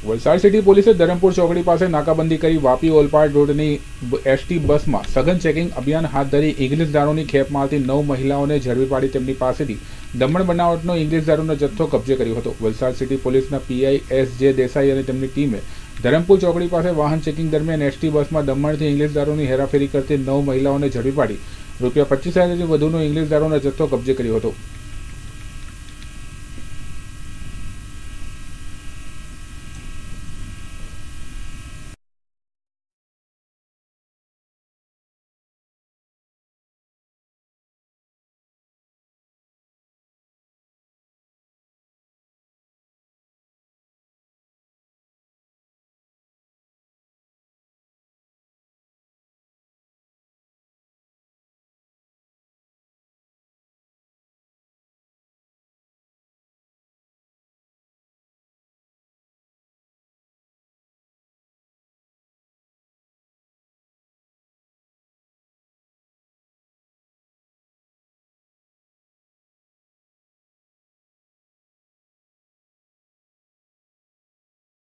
Valsad city પોલીસે ધરમપુર ચોકડી પાસે નાકાબંધી કરી વાપી ઓલપાડ રોડની એસટી બસમાં સઘન ચેકિંગ અભિયાન હાથ ધરી ઇંગ્લિશ દારૂની ખેપ મારતી નવ મહિલાઓને ઝડપી પાડી તેમની પાસેથી દમણ બનાવટનો ઇંગ્લિશ દારૂનો જથ્થો કબજે કર્યો હતો. વલસાડ સિટી પોલીસના પીઆઈ એસ જે દેસાઈ અને તેમની ટીમે ધરમપુર ચોકડી પાસે વાહન ચેકિંગ દરમિયાન એસટી બસમાં દમણથી ઇંગ્લિશ દારૂની હેરાફેરી કરતી નવ મહિલાઓને ઝડપી પાડી રૂપિયા પચીસ હજારથી વધુનો ઇંગ્લિશ દારૂનો જથ્થો કબજે કર્યો હતો.